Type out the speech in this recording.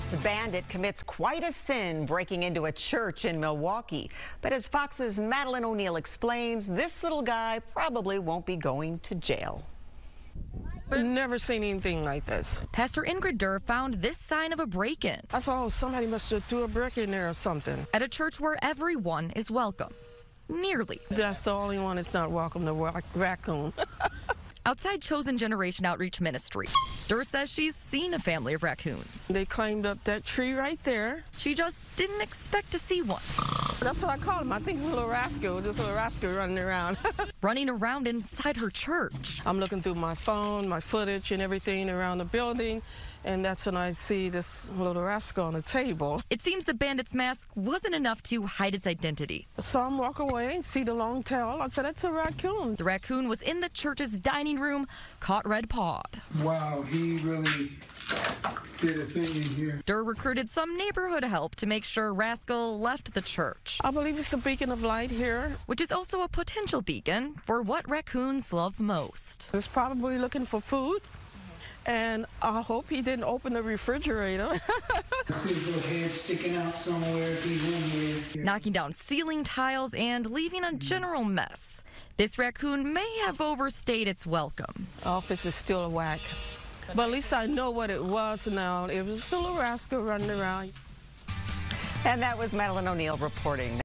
Masked bandit commits quite a sin breaking into a church in Milwaukee. But as Fox's Madeline O'Neill explains, this little guy probably won't be going to jail. I've never seen anything like this. Pastor Ingrid Durr found this sign of a break-in. I saw, oh, somebody must have threw a brick in there or something. At a church where everyone is welcome. Nearly. That's the only one that's not welcome, the raccoon. Outside Chosen Generation Outreach Ministry, Durr says she's seen a family of raccoons. They climbed up that tree right there. She just didn't expect to see one. That's what I call him. I think it's a little rascal, just a little rascal running around. running around inside her church. I'm looking through my phone, my footage, and everything around the building, and that's when I see this little rascal on the table. It seems the bandit's mask wasn't enough to hide its identity. So I walk away, and see the long tail. I said, that's a raccoon. The raccoon was in the church's dining room, caught red-pawed. Wow, he really did a thing in here. Durr recruited some neighborhood help to make sure Rascal left the church. I believe it's a beacon of light here. Which is also a potential beacon for what raccoons love most. It's probably looking for food. And I hope he didn't open the refrigerator. See his little head sticking out somewhere if he's in here. Knocking down ceiling tiles and leaving a general mess. This raccoon may have overstayed its welcome. Office is still a whack. But at least I know what it was now. It was a rascal running around. And that was Madeline O'Neill reporting.